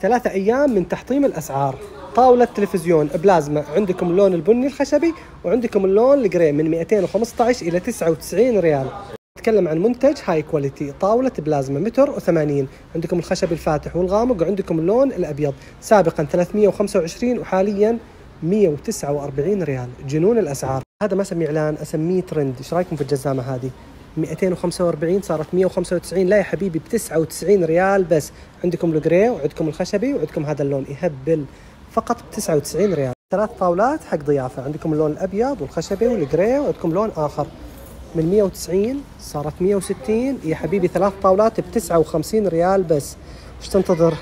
ثلاثة أيام من تحطيم الأسعار. طاولة تلفزيون بلازما عندكم اللون البني الخشبي وعندكم اللون ال grey من 215 إلى 99 ريال. نتكلم عن منتج high quality طاولة بلازما متر و80 عندكم الخشب الفاتح والغامق وعندكم اللون الأبيض. سابقا 325 وحاليا 149 ريال. جنون الأسعار. هذا ما أسميه إعلان أسميه ترند إيش رأيكم في الجزامة هذه؟ 245 صارت 195 لا يا حبيبي ب 99 ريال بس. عندكم ال grey وعندكم الخشبي وعندكم هذا اللون يهبل فقط ب 99 ريال. ثلاث طاولات حق ضيافة. عندكم اللون الأبيض والخشبي وال grey وعندكم لون آخر. من 190 صارت 160 يا حبيبي ثلاث طاولات ب 59 ريال بس. إيش تنتظر؟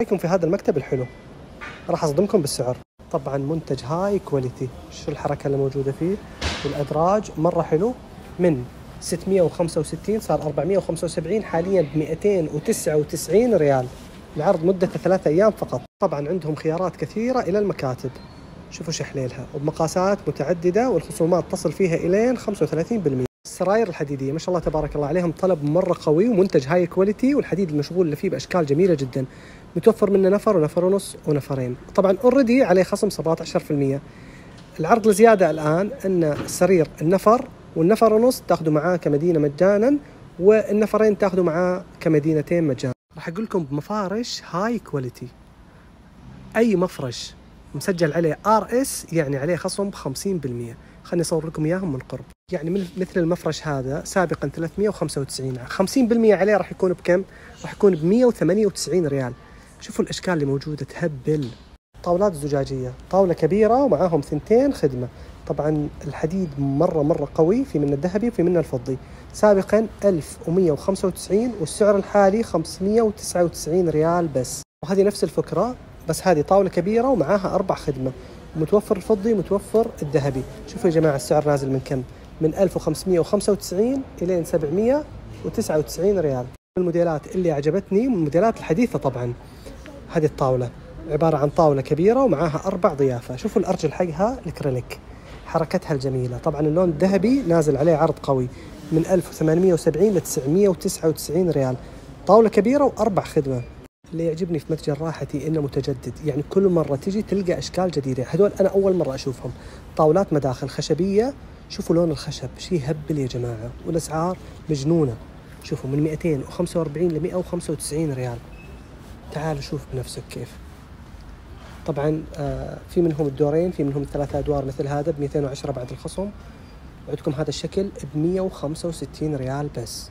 عليكم في هذا المكتب الحلو. راح أصدمكم بالسعر. طبعا منتج high quality. شو الحركة اللي موجودة فيه؟ والأدراج مرة حلو. من 665 صار 475 حاليا ب 299 ريال. العرض مدته ثلاثة أيام فقط. طبعا عندهم خيارات كثيرة إلى المكاتب. شوفوا شحليلها وبمقاسات متعددة والخصومات تصل فيها إلين 35% السراير الحديدية ما شاء الله تبارك الله عليهم طلب مرة قوي ومنتج high quality والحديد المشغول اللي فيه بأشكال جميلة جدا. متوفر منه نفر ونفر ونص ونفرين. طبعا already عليه خصم 17% العرض الزيادة الآن أن السرير النفر والنفر ونص تاخذوا معاه كمدينة مجانا والنفرين تاخذوا معاه كمدينتين مجانا. راح أقول لكم بمفارش high quality أي مفرش مسجل عليه RS يعني عليه خصم 50% خليني أصور لكم إياهم من قرب يعني مثل المفرش هذا سابقا 395 50% عليه راح يكون بكم؟ راح يكون ب 198 ريال. شوفوا الأشكال اللي موجودة تهبل. طاولات زجاجية. طاولة كبيرة ومعاهم ثنتين خدمة. طبعا الحديد مرة مرة قوي في منه الذهبي وفي منه الفضي. سابقا 1195 والسعر الحالي 599 ريال بس. وهذه نفس الفكرة بس هذه طاولة كبيرة ومعاها أربع خدمة. متوفر الفضي متوفر الذهبي. شوفوا يا جماعة السعر نازل من كم؟ من 1595 إلى 799 ريال. الموديلات اللي عجبتني الموديلات الحديثة طبعا. هذه الطاولة. عبارة عن طاولة كبيرة ومعاها أربع ضيافة. شوفوا الأرجل حقها الكريليك. حركتها الجميلة. طبعا اللون الذهبي نازل عليه عرض قوي. من 1870 ل 999 ريال. طاولة كبيرة وأربع خدمة. اللي يعجبني في متجر راحتي إنه متجدد. يعني كل مرة تجي تلقى أشكال جديدة. هذول أنا أول مرة أشوفهم. طاولات مداخل خشبية. شوفوا لون الخشب. شيء هبل يا جماعة. والأسعار مجنونة. شوفوا من 245 ل 195 ريال. تعال شوف بنفسك كيف. طبعا آه في منهم الدورين في منهم ثلاثة أدوار مثل هذا ب 210 بعد الخصم. عندكم هذا الشكل ب 165 ريال بس.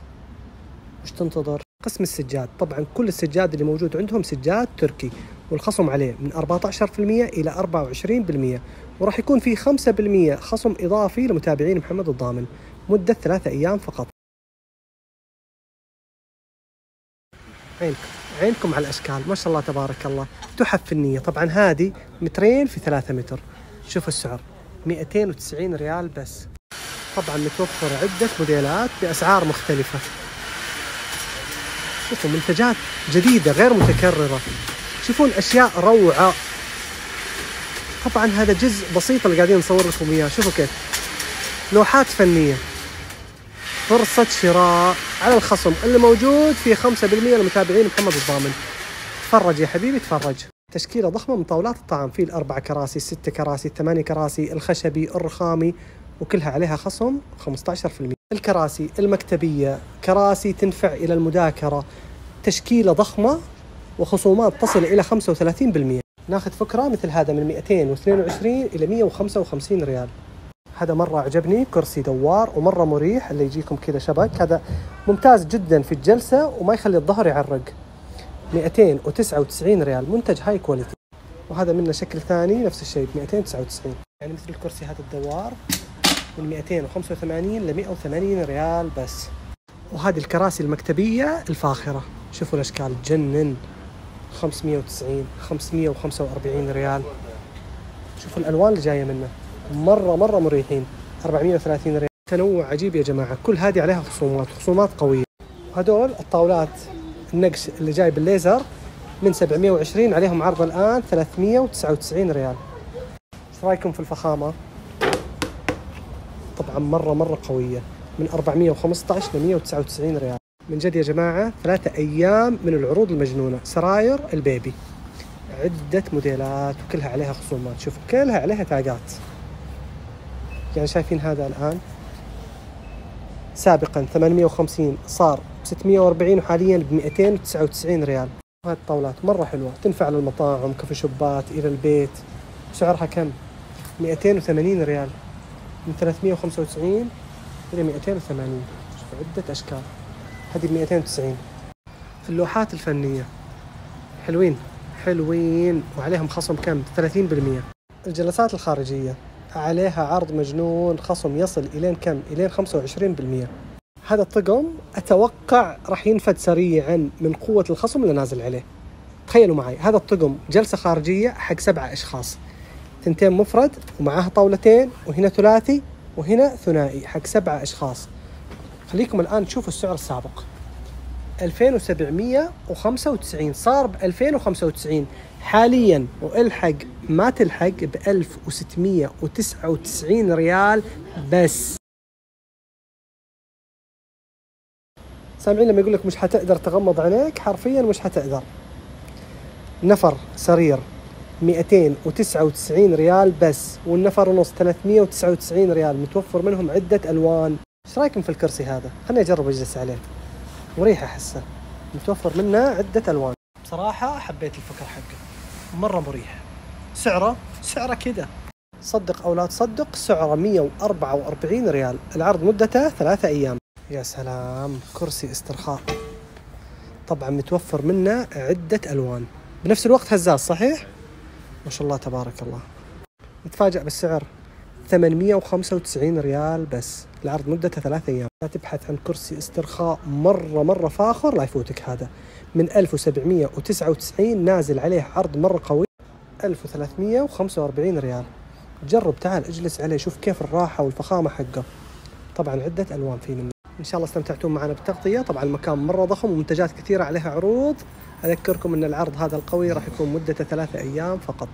وش تنتظر؟ قسم السجاد. طبعا كل السجاد اللي موجود عندهم سجاد تركي والخصم عليه من 14% إلى 24% وراح يكون في 5% خصم إضافي لمتابعين محمد الضامن. مدة ثلاثة أيام فقط. عينكم عينكم على الأشكال ما شاء الله تبارك الله. تحف فنية طبعا هذه مترين في ثلاثة متر. شوف السعر 290 ريال بس. طبعا متوفر عدة موديلات بأسعار مختلفة. شوفوا منتجات جديدة غير متكررة. شوفون أشياء روعة. طبعا هذا جزء بسيط اللي قاعدين نصور لكم إياه. شوفوا كيف. لوحات فنية. فرصة شراء. على الخصم اللي موجود في 5% لمتابعين محمد الضامن. تفرج يا حبيبي تفرج. تشكيلة ضخمة من طاولات الطعام في الأربع كراسي الست كراسي الثمانية كراسي الخشبي الرخامي وكلها عليها خصم 15% الكراسي المكتبية كراسي تنفع إلى المذاكرة. تشكيلة ضخمة وخصومات تصل إلى 35% ناخذ فكرة مثل هذا من 222 إلى 155 ريال. هذا مرة عجبني كرسي دوار ومرة مريح اللي يجيكم كذا شبك. هذا ممتاز جدا في الجلسة وما يخلي الظهر يعرق. 299 ريال منتج high quality وهذا منه شكل ثاني نفس الشيء ب 299 يعني مثل الكرسي هذا الدوار من 285 ل 180 ريال بس. وهذه الكراسي المكتبية الفاخرة. شوفوا الأشكال تجنن 590 545 ريال. شوفوا الألوان اللي جاية منه. مرة مرة مريحين. 430 ريال. تنوع عجيب يا جماعة. كل هذه عليها خصومات. خصومات قوية. هذول الطاولات النقش اللي جاي بالليزر من 720 عليهم عرض الآن 399 ريال. إيش رأيكم في الفخامة؟ طبعا مرة مرة قوية. من 415 ل 199 ريال. من جد يا جماعة ثلاثة أيام من العروض المجنونة. سراير البيبي. عدة موديلات وكلها عليها خصومات. شوف كلها عليها تاجات. يعني شايفين هذا الآن. سابقا 850 صار 640 وحاليا ب 299 ريال. هذه الطاولات مرة حلوة تنفع للمطاعم كفي شوبات إلى البيت. سعرها كم؟ 280 ريال. من 395 إلى 280 شوف عدة أشكال. هذه ب 290 في اللوحات الفنية. حلوين. حلوين. وعليهم خصم كم؟ 30% الجلسات الخارجية. عليها عرض مجنون خصم يصل إلين كم؟ إلين 25% هذا الطقم أتوقع راح ينفد سريعا من قوة الخصم اللي نازل عليه. تخيلوا معي هذا الطقم جلسة خارجية حق سبعة أشخاص. ثنتين مفرد ومعاها طاولتين وهنا ثلاثي وهنا ثنائي حق سبعة أشخاص. خليكم الآن تشوفوا السعر السابق. 2795 صار ب 2095 حاليا وإلحق ما تلحق ب 1699 ريال بس. سامعين لما يقول لك مش حتقدر تغمض عينيك؟ حرفيا مش حتقدر. نفر سرير 299 ريال بس والنفر ونص 399 ريال. متوفر منهم عدة ألوان. إيش رأيكم في الكرسي هذا؟ خليني أجرب أجلس عليه. مريح أحسه متوفر منه عدة ألوان. بصراحة حبيت الفكرة حقه مرة مريح سعره سعرة كذا. صدق أو لا تصدق سعرة 144 ريال. العرض مدته ثلاثة أيام. يا سلام. كرسي استرخاء. طبعا متوفر منه عدة ألوان. بنفس الوقت هزاز صحيح؟ ما شاء الله تبارك الله. نتفاجأ بالسعر. 895 ريال بس. العرض مدته ثلاثة أيام. لا تبحث عن كرسي استرخاء مرة مرة فاخر لا يفوتك هذا. من 1799 نازل عليه عرض مرة قوي. 1345 ريال. جرب تعال اجلس عليه شوف كيف الراحة والفخامة حقه. طبعا عدة ألوان فيه منه. إن شاء الله استمتعتم معنا بالتغطية. طبعا المكان مرة ضخم ومنتجات كثيرة عليها عروض. أذكركم أن العرض هذا القوي راح يكون مدته ثلاثة أيام فقط.